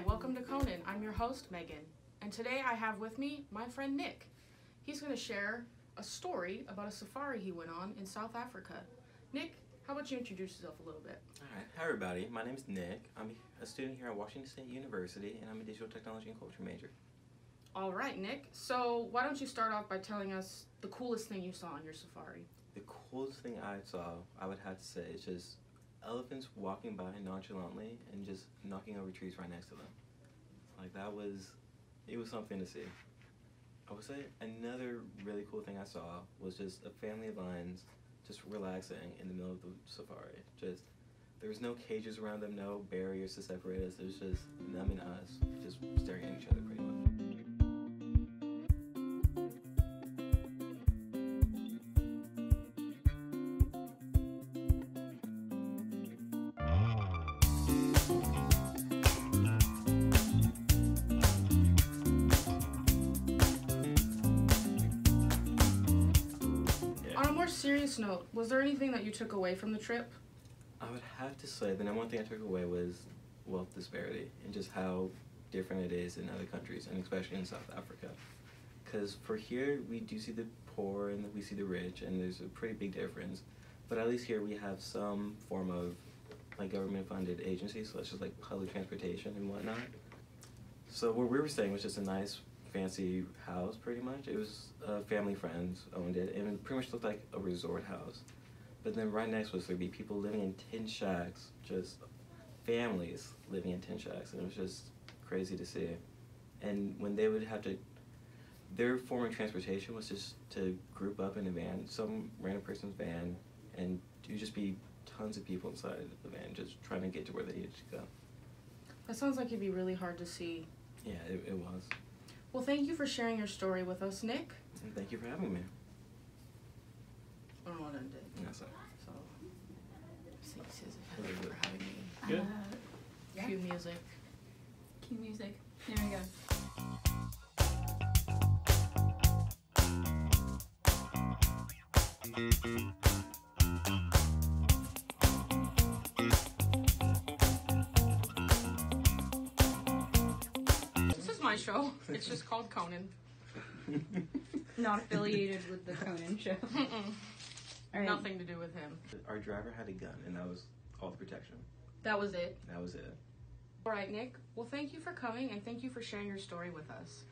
welcome to Conan. I'm your host, Megan, and today I have with me my friend Nick. He's going to share a story about a safari he went on in South Africa. Nick, how about you introduce yourself a little bit? All right. Hi, everybody. My name is Nick. I'm a student here at Washington State University, and I'm a digital technology and culture major. All right, Nick. So, why don't you start off by telling us the coolest thing you saw on your safari? The coolest thing I saw, I would have to say, is just elephants walking by nonchalantly and just knocking over trees right next to them. Like, that was, it was something to see. I would say another really cool thing I saw was just a family of lions just relaxing in the middle of the safari. Just there was no cages around them, no barriers to separate us. It was just them and us, just staring at each other pretty much. Serious note, was there anything that you took away from the trip? I would have to say the number one thing I took away was wealth disparity and just how different it is in other countries and especially in South Africa. Because for here we do see the poor and we see the rich and there's a pretty big difference. But at least here we have some form of like government funded agencies such as like public transportation and whatnot. So where we were staying was just a nice fancy house pretty much. It was uh, family friends owned it and it pretty much looked like a resort house. But then right next was there'd be people living in tin shacks, just families living in tin shacks, and it was just crazy to see. And when they would have to, their form of transportation was just to group up in a van, some random person's van, and you just be tons of people inside the van just trying to get to where they needed to go. That sounds like it'd be really hard to see. Yeah, it, it was. Well, thank you for sharing your story with us, Nick. And thank you for having me. I don't know what I did. That's all. So, thank you for having me. Good. Uh, yeah. Cue music. Cue music. There we go. This is my show. It's just called Conan. Not affiliated with the Conan show. Mm-mm. All right. Nothing to do with him. Our driver had a gun, and that was all the protection. That was it. That was it. All right, Nick. Well, thank you for coming and thank you for sharing your story with us.